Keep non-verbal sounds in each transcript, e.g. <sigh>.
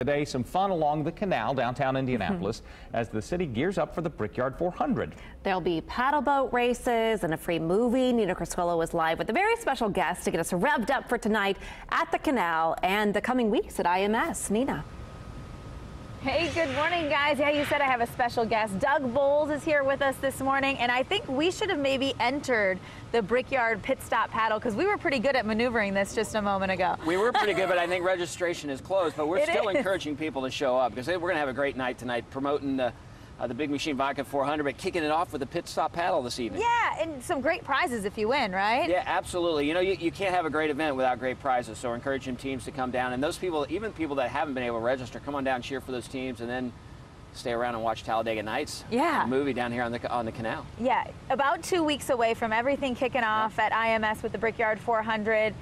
Today, some fun along the canal downtown mm-hmm. Indianapolis as the city gears up for the Brickyard 400. There'll be paddle boat races and a free movie. Nina Criscuolo is live with a very special guest to get us revved up for tonight at the canal and the coming weeks at IMS. Nina. Hey, good morning, guys. Yeah, you said I have a special guest. Doug Boles is here with us this morning, and I think we should have maybe entered the Brickyard pit stop paddle because we were pretty good at maneuvering this just a moment ago. We were pretty good, but I think registration is closed. But we're <laughs> It still is. encouraging people to show up because we're going to have a great night tonight promoting the, uh, the Big Machine Vodka 400, but kicking it off with a pit stop paddle this evening. Yeah, and some great prizes if you win, right? Yeah, absolutely. You know, you, you can't have a great event without great prizes. So we're encouraging teams to come down. And those people, even people that haven't been able to register, come on down, cheer for those teams, and then stay around and watch Talladega Nights. Yeah. a movie down here on the on the canal. Yeah, about two weeks away from everything kicking off at IMS with the Brickyard 400.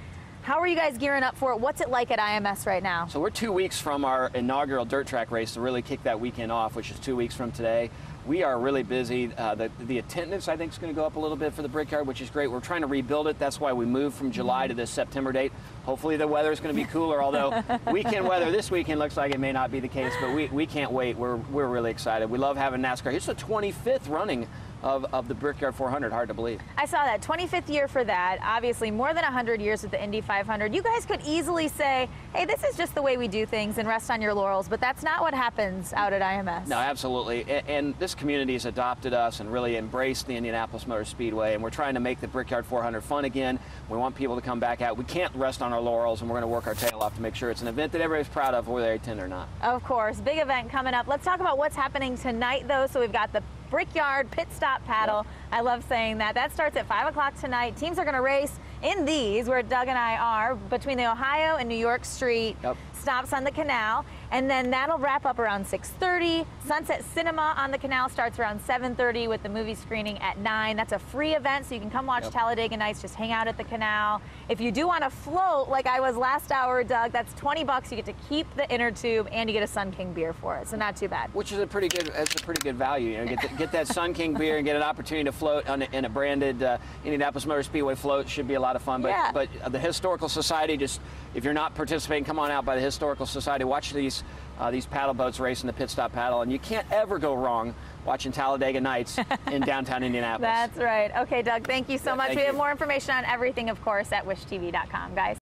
How are you guys gearing up for it? What's it like at IMS right now? So we're two weeks from our inaugural dirt track race to really kick that weekend off, which is two weeks from today. We are really busy. Uh, the, the attendance, I think, is going to go up a little bit for the Brickyard, which is great. We're trying to rebuild it. That's why we moved from July to this September date. Hopefully the weather is going to be <laughs> cooler, although weekend weather this weekend looks like it may not be the case, but we, we can't wait. We're, we're really excited. We love having NASCAR. It's the 25th running of, of the Brickyard 400. Hard to believe. I saw that 25th year for that. Obviously, more than 100 years with the Indy 500. You guys could easily say, "Hey, this is just the way we do things," and rest on your laurels. But that's not what happens out at IMS. No, absolutely. A- And this community has adopted us and really embraced the Indianapolis Motor Speedway. And we're trying to make the Brickyard 400 fun again. We want people to come back out. We can't rest on our laurels, and we're going to work our tail off to make sure it's an event that everybody's proud of, whether they attend or not. Of course, big event coming up. Let's talk about what's happening tonight, though. So we've got the Brickyard Pit Stop Paddle. I love saying that. That starts at 5 o'clock tonight. Teams are going to race in these, where Doug and I are, between the Ohio and New York Street Yep. stops on the canal. And then that'll wrap up around 6.30. Sunset Cinema on the canal starts around 7.30 with the movie screening at 9. That's a free event, so you can come watch Yep. Talladega Nights, just hang out at the canal. If you do want to float, like I was last hour, Doug, that's 20 bucks. You get to keep the inner tube, and you get a Sun King beer for it, so not too bad. Which is a pretty good, that's a pretty good value. You know, get, the, get that Sun King beer and get an opportunity to float on a, in a branded uh, Indianapolis Motor Speedway float should be a lot of fun. But Yeah. but the Historical Society, just if you're not participating, come on out by the Historical Society. Watch these uh, these paddle boats race in the pit stop paddle, and you can't ever go wrong watching Talladega Nights in <laughs> downtown Indianapolis. That's right. Okay, Doug, thank you so Yeah, much. We have more information on everything, of course, at wishtv.com, guys.